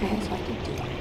Okay, so I can do it.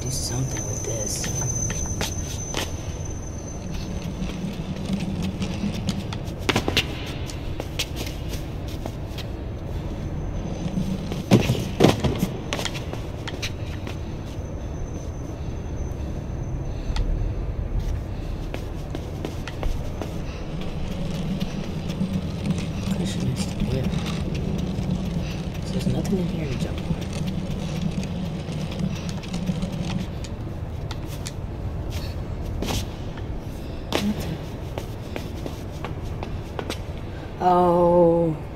do something with this. There's nothing in here to jump on. Oh.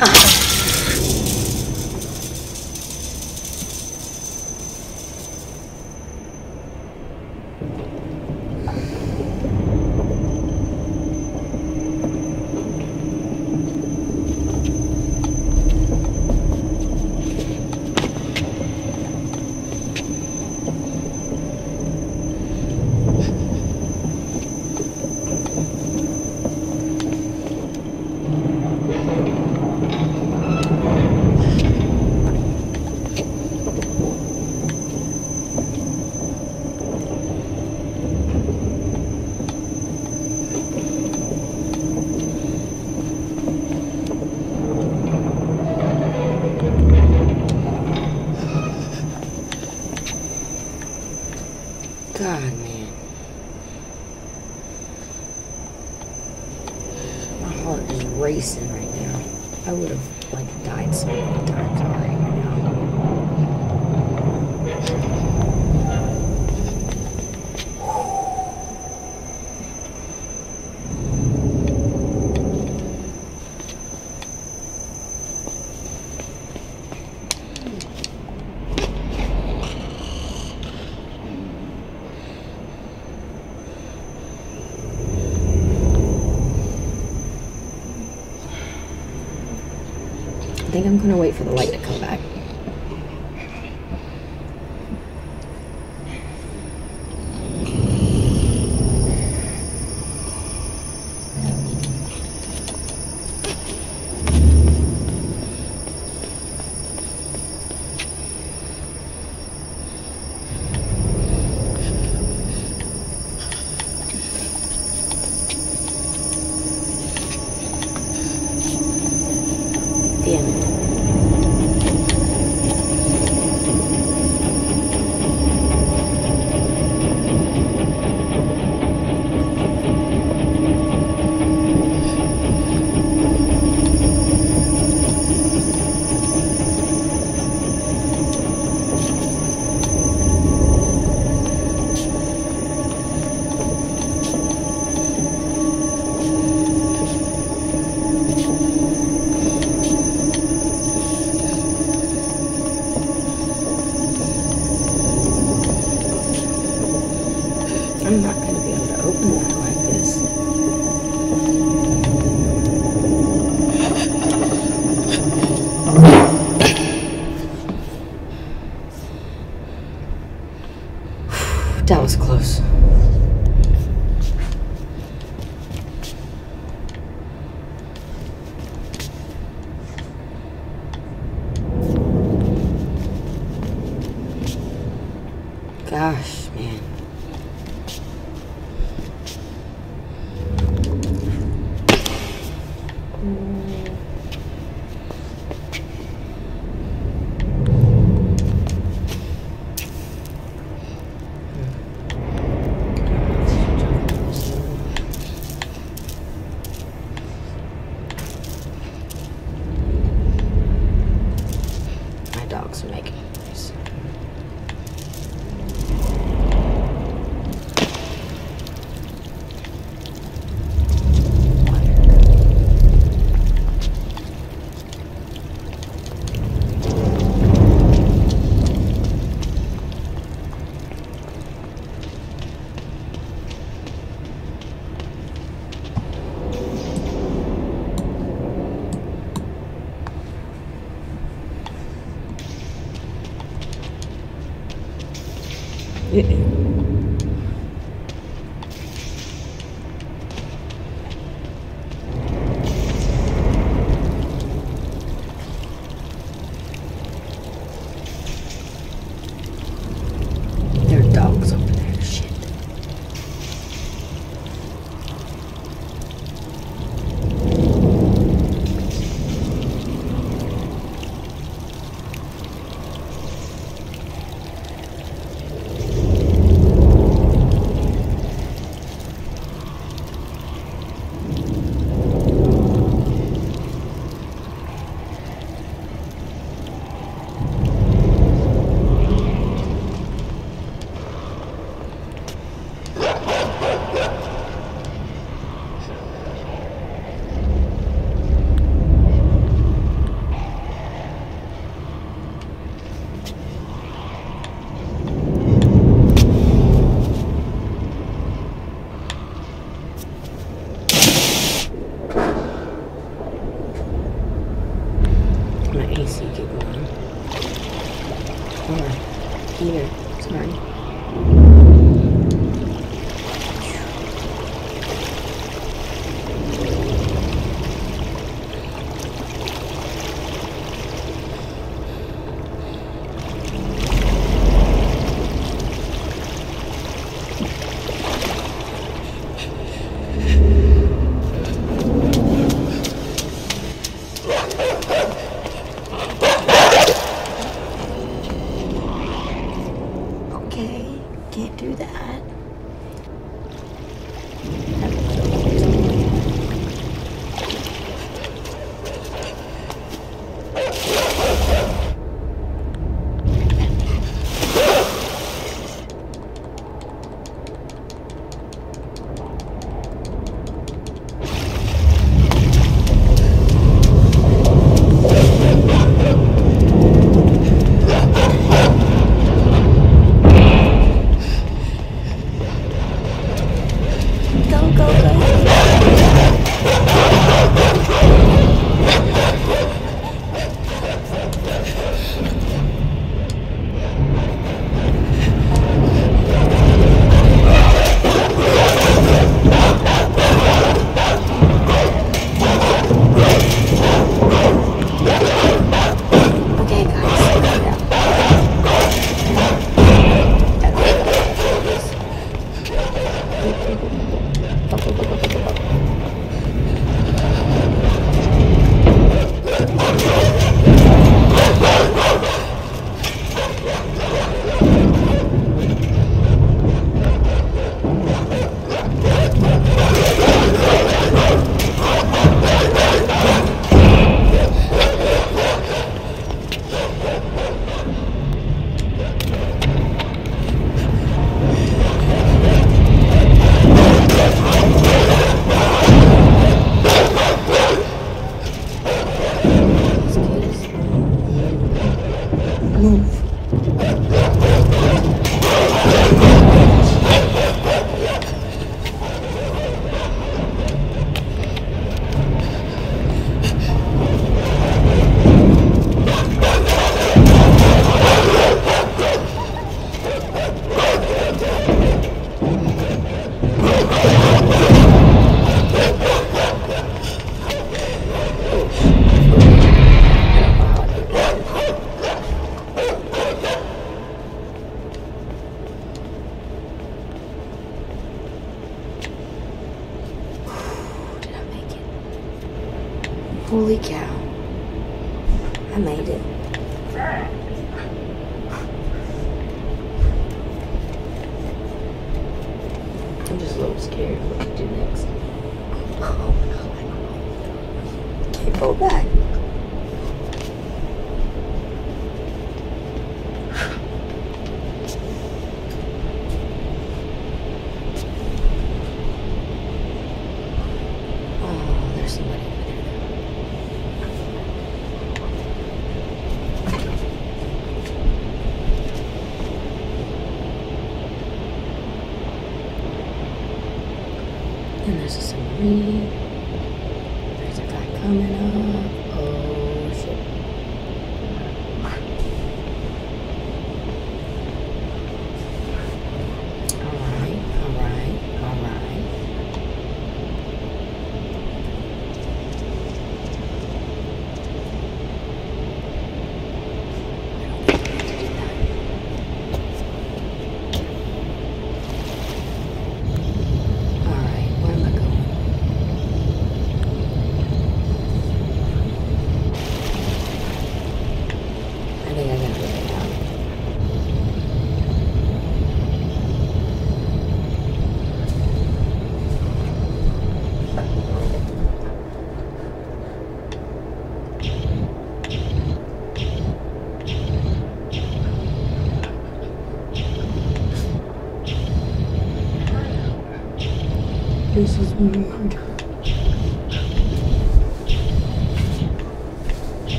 Uh -huh. heart is racing right now. I would have like died so many times already right now. Gonna wait for the light to come back. Damn it. I'm not gonna be able to open that like this. That was close. Yeah.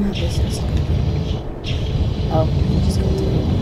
This is. Oh, just go through.